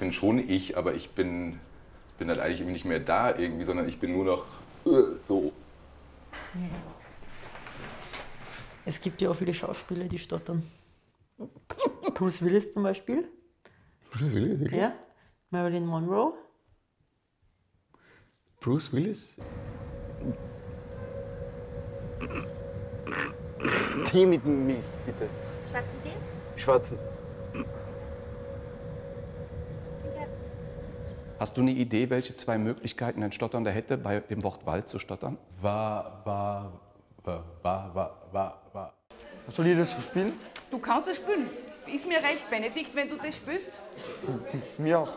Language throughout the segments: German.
bin schon ich, aber ich bin, bin dann eigentlich nicht mehr da irgendwie, sondern ich bin nur noch äh, so. Es gibt ja auch viele Schauspieler, die stottern. Bruce Willis zum Beispiel. Bruce Willis? Wirklich? Ja. Marilyn Monroe. Bruce Willis? Tee mit Milch, bitte. Schwarzen Tee? Schwarzen. Hast du eine Idee, welche zwei Möglichkeiten ein Stotternder hätte, bei dem Wort Wald zu stottern? War, war, war, war, war, war, war. Soll ich das spielen? Du kannst das spielen. Ist mir recht, Benedikt, wenn du das spielst. Mir auch.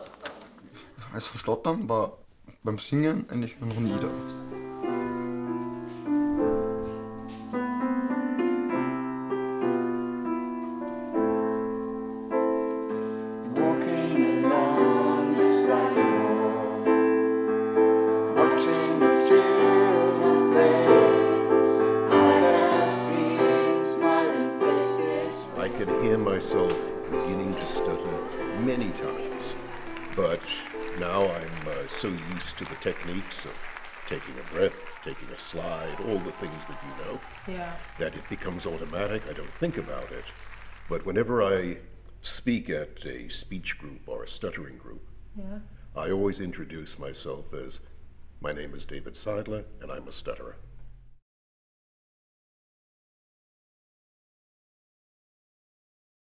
Also Stottern war beim Singen eigentlich noch nie da. Can hear myself beginning to stutter many times, but now I'm uh, so used to the techniques of taking a breath, taking a slide, all the things that you know, Yeah. that it becomes automatic. I don't think about it. But whenever I speak at a speech group or a stuttering group, Yeah. I always introduce myself as my name is David Seidler and I'm a stutterer.